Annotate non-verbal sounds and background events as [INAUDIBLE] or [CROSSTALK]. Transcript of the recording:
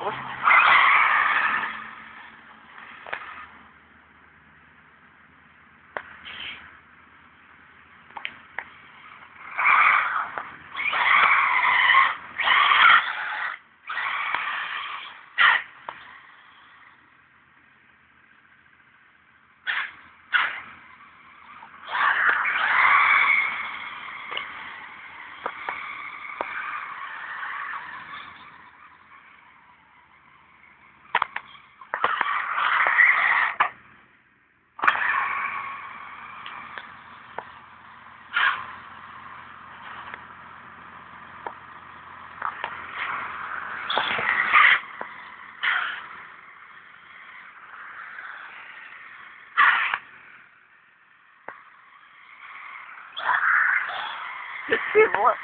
cosas. [LAUGHS] C'est moi.